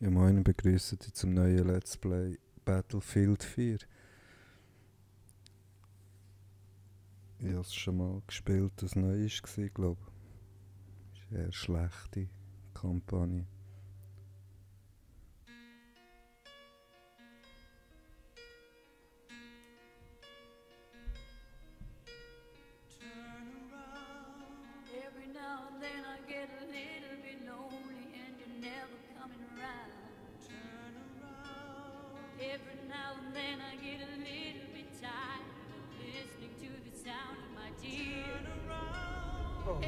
Ja, moin, begrüße dich zum neuen Let's Play Battlefield 4. Ich habe es schon mal gespielt, das neu war, glaube ich. Das ist eher schlechte Kampagne.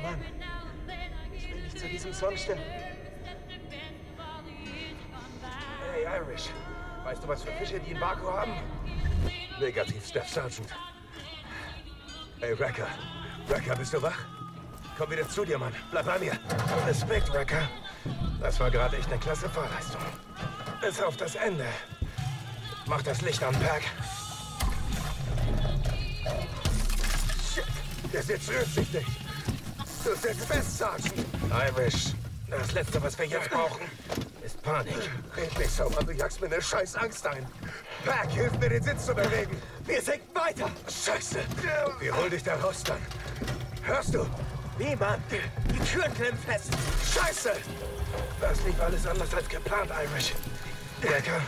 Mann, then I ich will nicht zu diesem Song stimmen. Hey Irish, weißt du, was für Fische die in Baku haben? Negativ, Staff Sergeant. Ey, Wrecker. Wrecker, bist du wach? Komm wieder zu dir, Mann. Bleib bei mir. Respekt, Wrecker. Das war gerade echt eine klasse Fahrleistung. Bis auf das Ende. Mach das Licht an, Pack. Shit, der Sitz rührt sich nicht. Du sitzt fest, Sergeant. Irish, das Letzte, was wir jetzt brauchen, ist Panik. Red nicht so, Mann. Du jagst mir eine scheiß Angst ein. Pack, hilf mir, den Sitz zu bewegen. Wir sinken weiter. Scheiße. Wir holen dich da raus dann. Hörst du? Niemand. Die Türen klemmen fest. Scheiße. Das lief alles anders als geplant, Irish. Wrecker,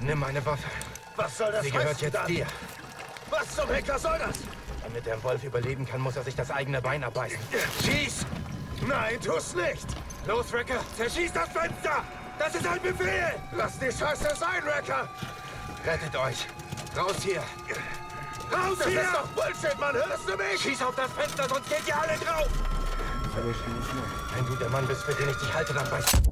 nimm meine Waffe. Was soll das Sie gehört jetzt dann? dir. Was zum Henker soll das? Damit der Wolf überleben kann, muss er sich das eigene Bein abbeißen. Schieß! Nein, tu's nicht! Los, Wrecker, zerschieß das Fenster! Das ist ein Befehl! Lass die Scheiße sein, Wrecker! Rettet euch! Raus hier! Raus das hier! ist doch Bullshit, Mann! Hörst du mich? Schieß auf das Fenster, sonst geht ihr alle drauf! Wenn du der Mann bist, für den ich dich halte, dann weißt Und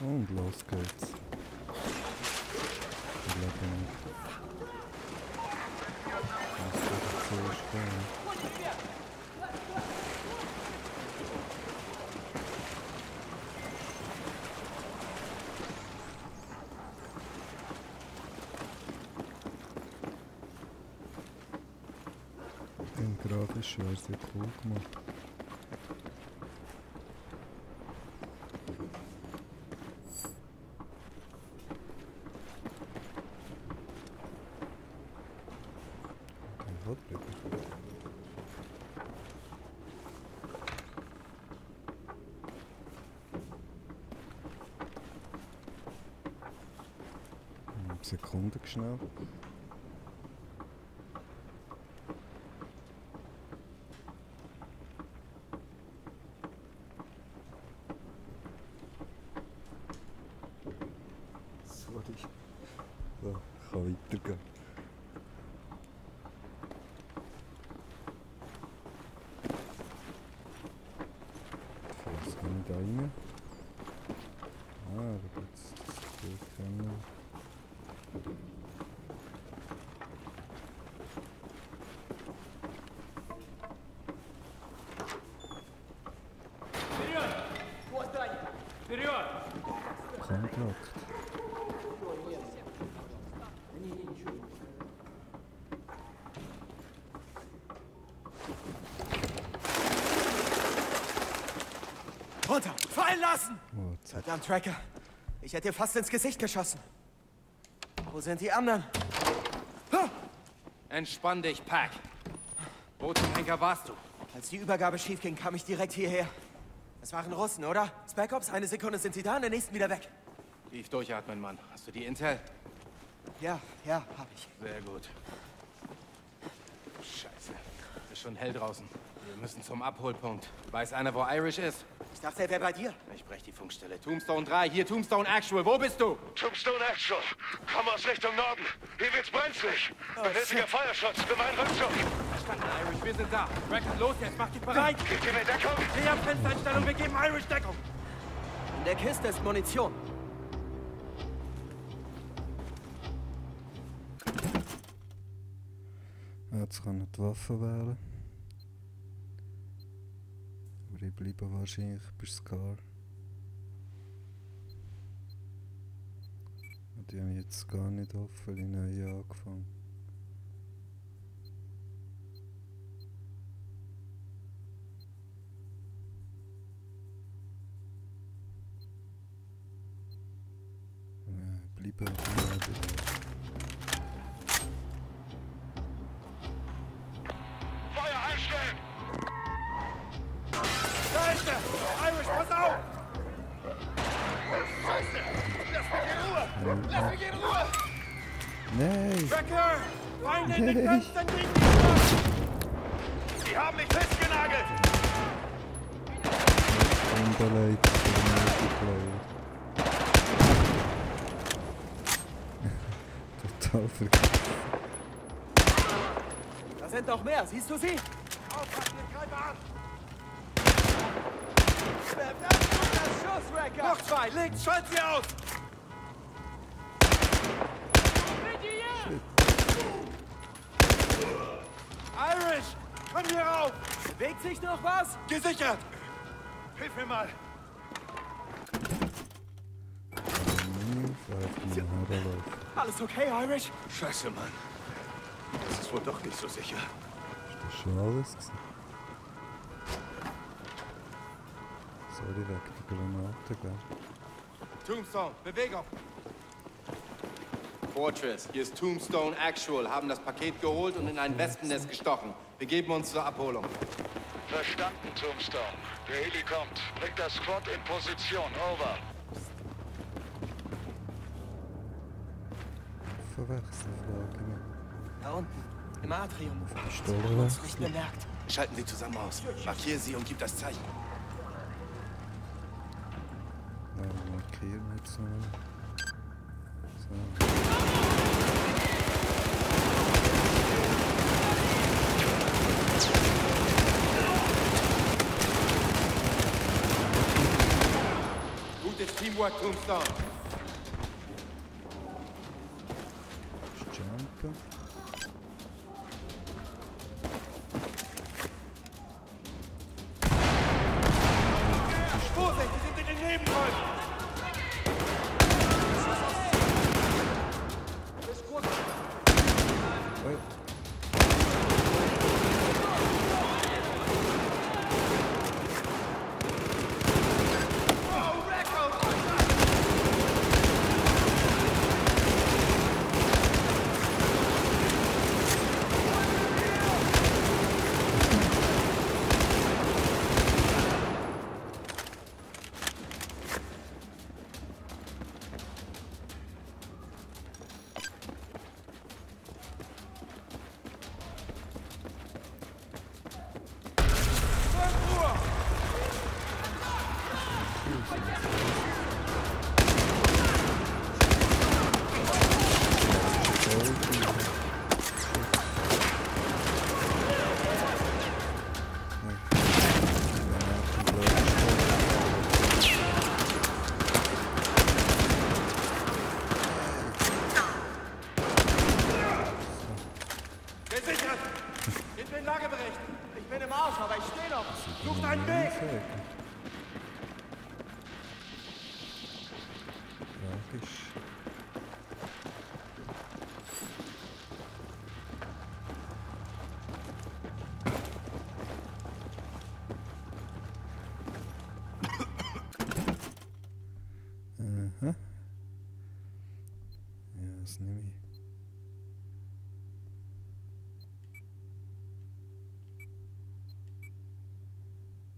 los geht's. Ich lebe nicht. Was wird zuerst gehen? Den grafisch wäre sehr cool Sekunde schnell. Sorry. So, kann weitergehen. Was ich da rein? Ah, da gibt's das Bild. Runter! Fallen lassen! Oh, Verdammt, Tracker. Ich hätte dir fast ins Gesicht geschossen. Wo sind die anderen? Entspann dich, Pack. Wo zum Henker warst du? Als die Übergabe schief ging, kam ich direkt hierher. Es waren Russen, oder? Spec Ops, eine Sekunde sind sie da, in der nächsten wieder weg. Tief durchatmen, Mann. Hast du die Intel? Ja, ja, hab ich. Sehr gut. Scheiße. Ist schon hell draußen. Wir müssen zum Abholpunkt. Weiß einer, wo Irish ist? Ich dachte, er wäre bei dir. Ich brech die Funkstelle. Tombstone 3, hier Tombstone Actual. Wo bist du? Tombstone Actual. Komm aus Richtung Norden. Hier wird's brenzlig. Benötige Feuerschutz für meinen Rückzug. Verstanden, Irish. Wir sind da. Reckon, los jetzt. Mach dich bereit. Gebt ihr mir Deckung? Dreh am Fenstereinstellung. Wir geben Irish Deckung. In der Kiste ist Munition. Jetzt kann die Waffe wählen. Aber ich bleibe wahrscheinlich bei Scar. Die haben jetzt gar nicht offen, die neue angefangen. Ja, Bleiben Lass mich in Ruhe! Nein! Becker! Feinde in den Fenstern gegen die Stadt! Die haben mich festgenagelt! Unterlegt für den Multiplayer. Total vergessen. Da sind noch mehr, siehst du sie? Aufpassen, ich greife an! Verdammt guter Schuss, Wrecker! Noch zwei! Links! Schalt sie aus! Irish! Komm hier rauf! Bewegt sich noch was? Gesichert! Hilf mir mal! Alles okay, Irish? Scheiße, Mann. Das ist wohl doch nicht so sicher. Ist das schon alles gewesen? Sorry, wegen der Granate, gell? Tombstone, Bewegung! Fortress, hier ist Tombstone Actual, haben das Paket geholt und in ein Wespennest gestochen. Wir geben uns zur Abholung. Verstanden, Tombstone. Der Heli kommt. Bringt das Squad in Position. Over. Verwechselfrage. Da unten, im Atrium. Haben uns nicht bemerkt. Schalten Sie zusammen aus. Markiere sie und gib das Zeichen. Ja, markieren jetzt mal. Gutes Teamwork, Tombstone. Nehme ich.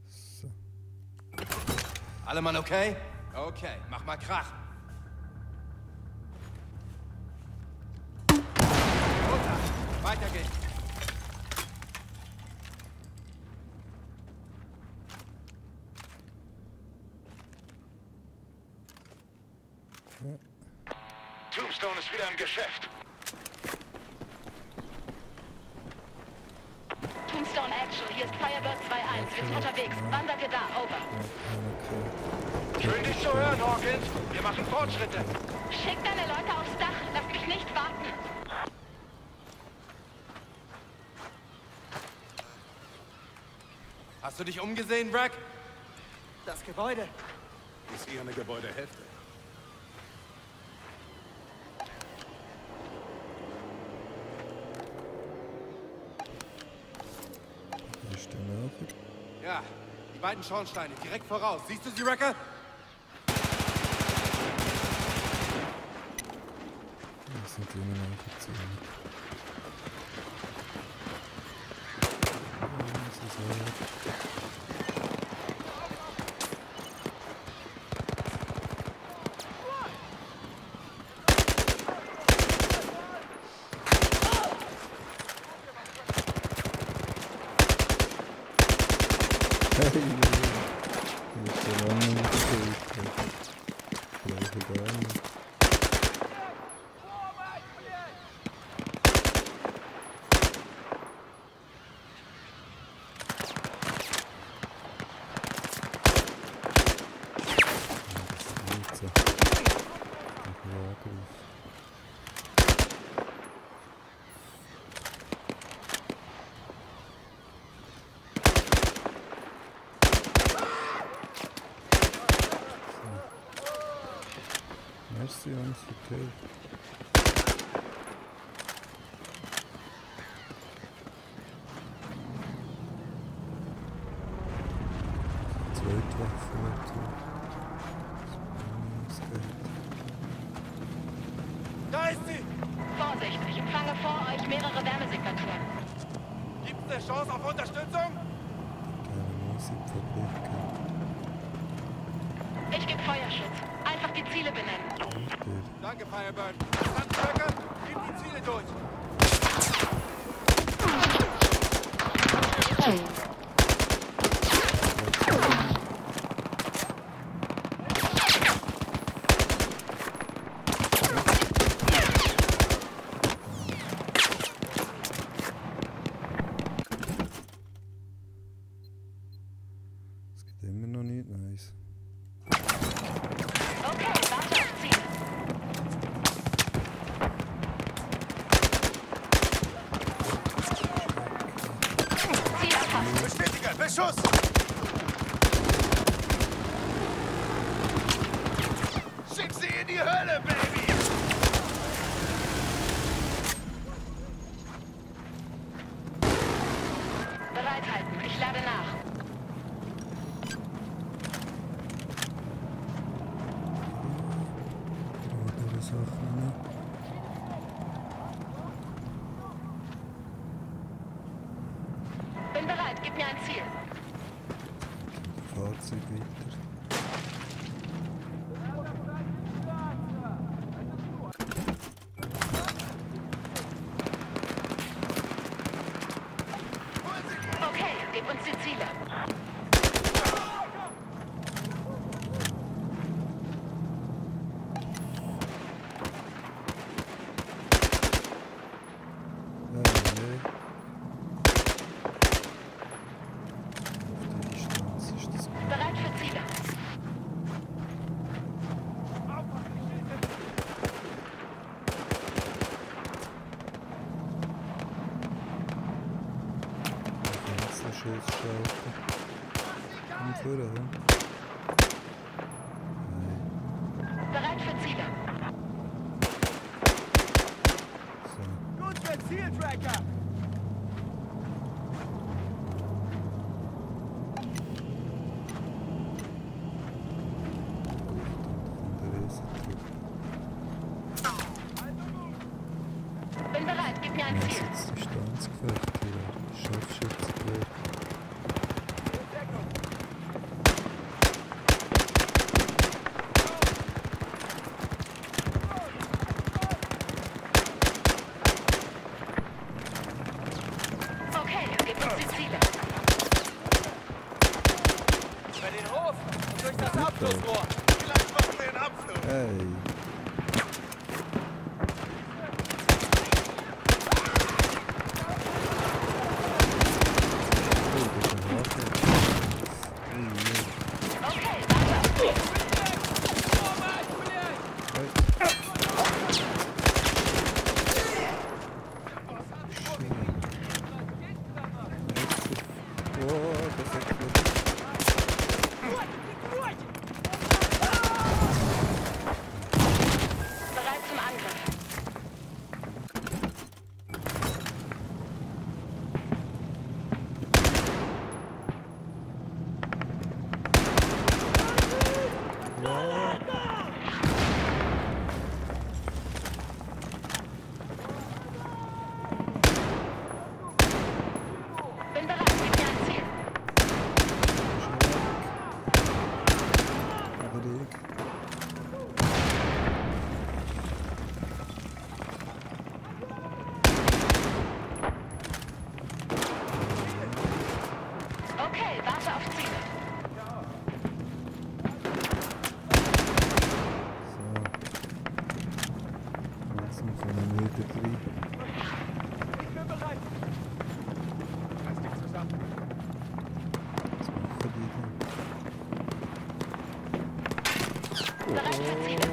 So. Alle Mann okay? Okay, mach mal Krach. Weiter geht's. Tombstone ist wieder im Geschäft. Tombstone Actual, hier ist Firebird 2-1. Wir sind unterwegs. Wann seid ihr da? Over. Schön, dich zu hören, Hawkins. Wir machen Fortschritte. Schick deine Leute aufs Dach. Lass mich nicht warten. Hast du dich umgesehen, Brack? Das Gebäude. Ist eher eine Gebäudehälfte. Beiden Schornsteine, direkt voraus. Siehst du sie, Wrecker? Das sind noch because. Merci, hein, c'était. Zweiter, zweiter. Musikfabrik. Ich gebe Feuerschutz. Einfach die Ziele benennen. Richtig. Danke, Firebird. Wrecker? Gib die Ziele durch. Es geht immer noch nicht nice. Okay, warte auf Ziel. Ziel erfasst. Bestätige, Beschuss! Schick sie in die Hölle, Baby! Bereithalten. Ich lade nach. Andere Sachen nicht. Bin bereit. Gib mir ein Ziel. Fahrzeug weiter. Okay, gib uns die Ziele. Hey, hey. Auf die Distanz ist das gut. Bereit für Ziele. Fensterschuss schalten. Komm vor, komm. Nein, Bereit für Ziele. so. Riesentruppe. Bin bereit. Gib mir ein Ja, Ziel. jetzt Distanzgefecht hier. Scharfschützengewehr. Okay, gib uns die Ziele. Über den Hof und durch Abflussrohr. Vielleicht machen wir einen Abflug. Hey. Österreich hat sich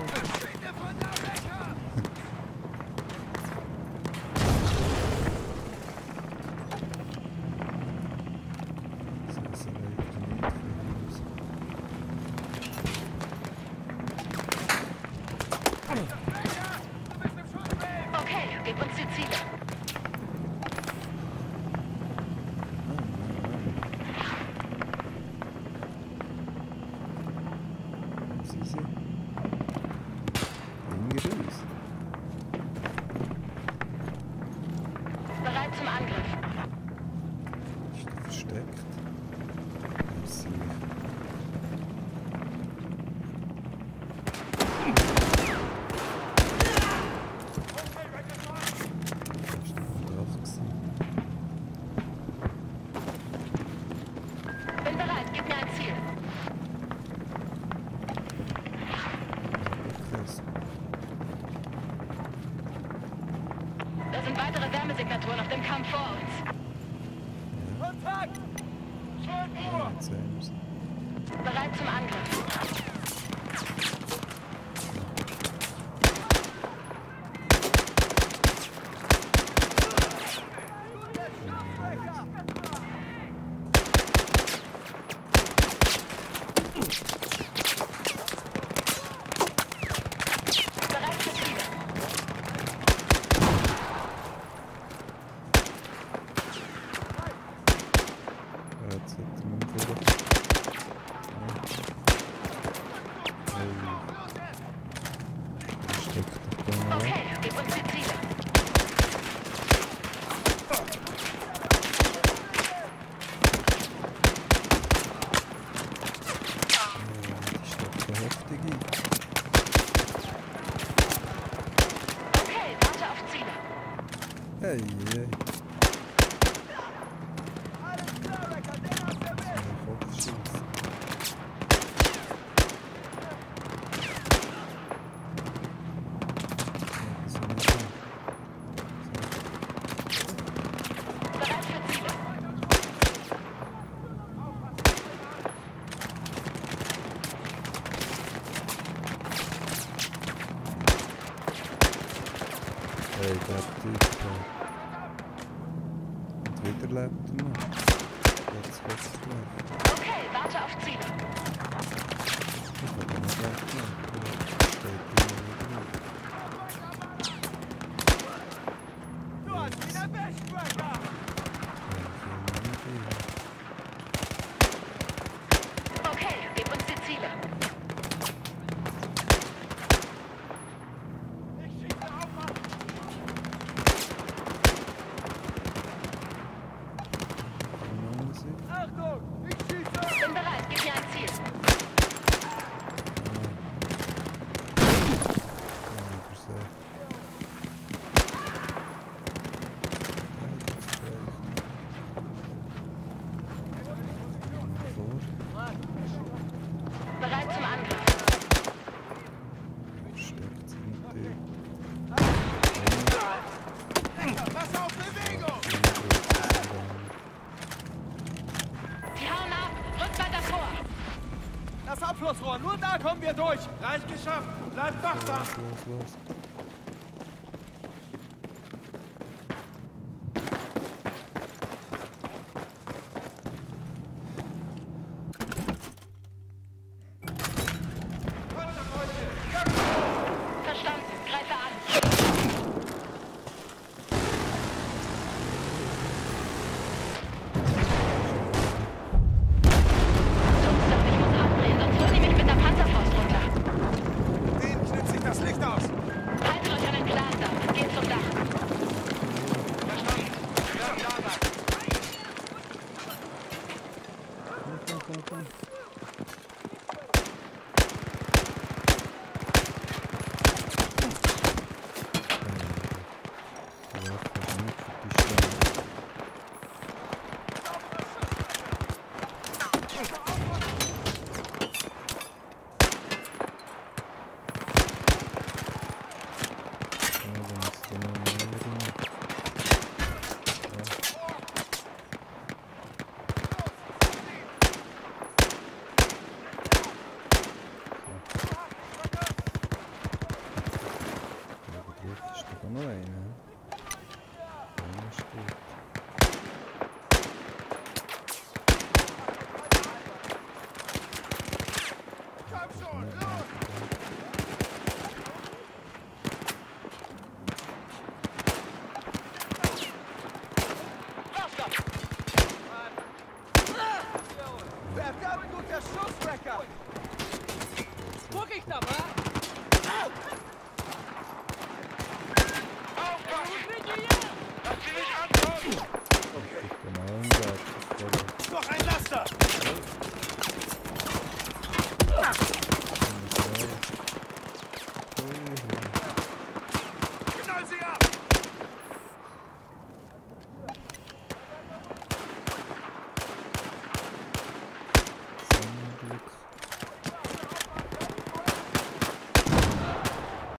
Hey. bleibt immer. Jetzt wird's gleich. Okay, warte auf Ziele. Okay. Saludos.